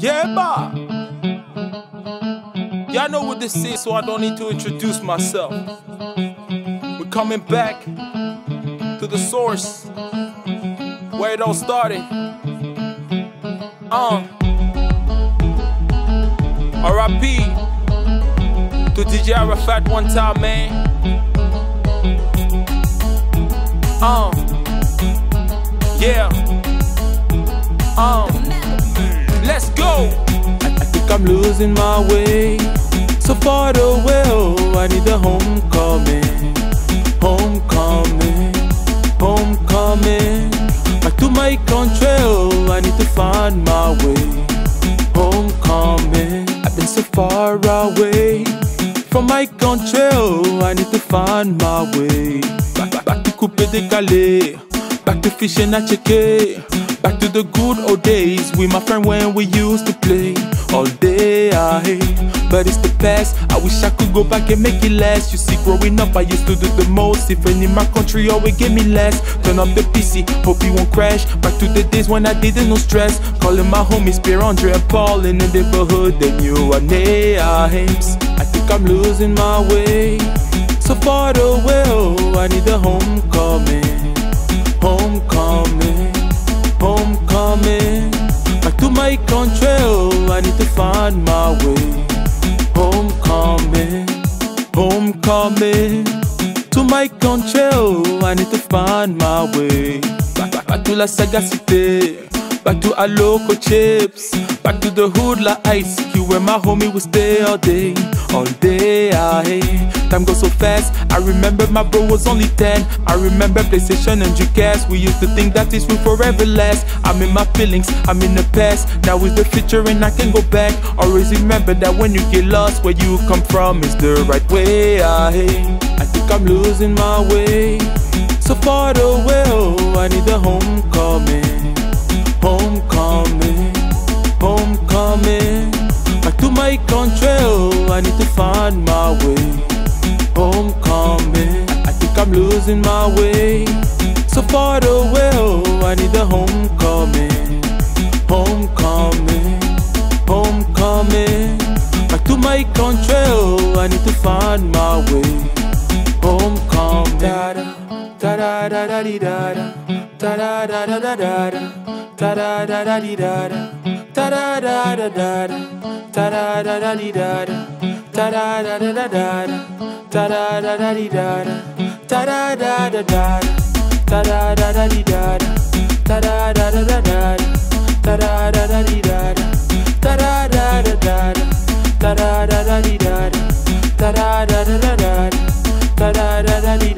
Yeah, ba. Y'all know what this is, so I don't need to introduce myself. We're coming back to the source where it all started. Uh. R.I.P. to DJ Arafat one time, man. Uh. Yeah. Let's go. I, I think I'm losing my way. So far away, oh, I need a homecoming. Homecoming. Homecoming. Back to my country, oh, I need to find my way. Homecoming. I've been so far away from my country, oh, I need to find my way. Back, back, back to Coupe-Decale. Back to fish and Attieke. Back to the good old days with my friend when we used to play all day. I hate, but it's the past. I wish I could go back and make it last. You see, growing up, I used to do the most. Even in my country, oh, always gave me less. Turn up the PC, hope it won't crash. Back to the days when I didn't know stress. Calling my homies, Pierre Andre and Paul in the neighborhood. They knew I names. I think I'm losing my way. So far away, oh, I need My country, oh, I need to find my way. Homecoming, homecoming. To my country, oh, I need to find my way. Back, back, back to la sagacité. Back to local chips. Back to the hood like ice cube where my homie would stay all day. All day, I Time goes so fast. I remember my bro was only 10. I remember PlayStation and Dreamcast. We used to think that this will forever last. I'm in my feelings, I'm in the past. Now is the future and I can go back. Always remember that when you get lost, where you come from is the right way. I I think I'm losing my way. So far away, oh, I need a. Homecoming, My country, oh, I need to find my way. Homecoming, I think I'm losing my way. So far away, oh, I need a homecoming. Homecoming, homecoming. Back to my country, oh, I need to find my way. Homecoming. Da da da da da da da da da da da da da da da da da dee da da da da da da da da da da da dee da da da da da da da da da da da da dee da da da da da da da da da da da dee da da da da da da da da da da da dee da da da da da da da da da da da dee da da da da da da da da da da da da dee